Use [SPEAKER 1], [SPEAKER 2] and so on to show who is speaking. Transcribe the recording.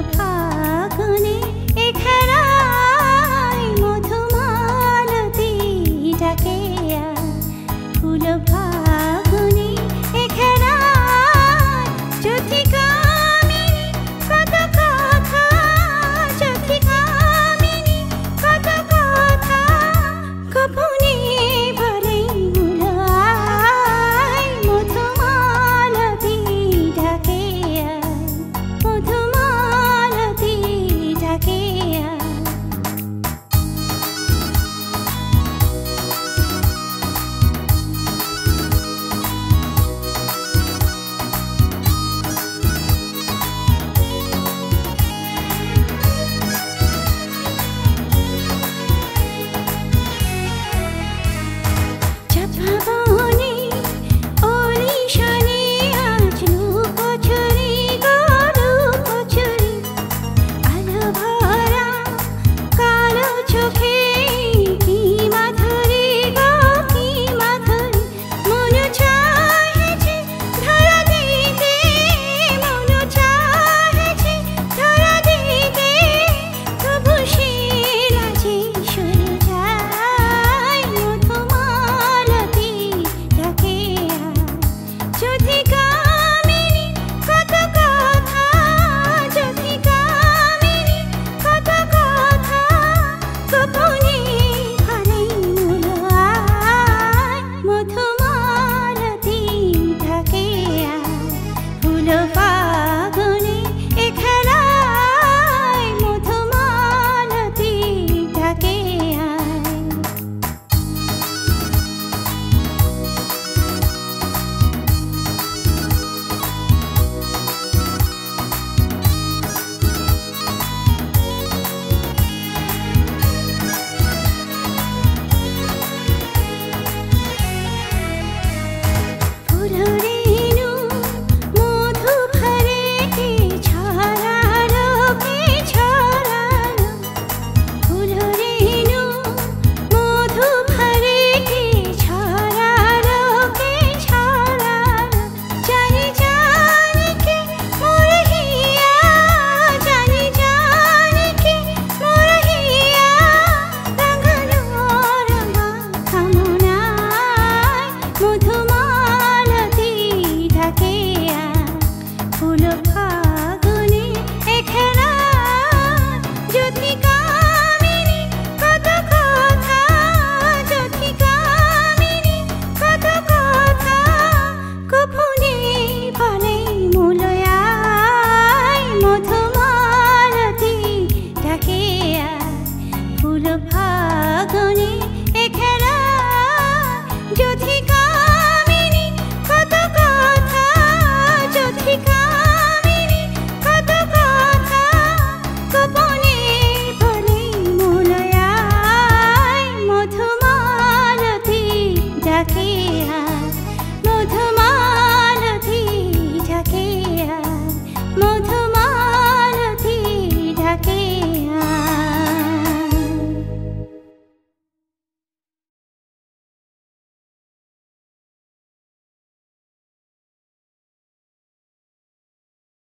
[SPEAKER 1] apart.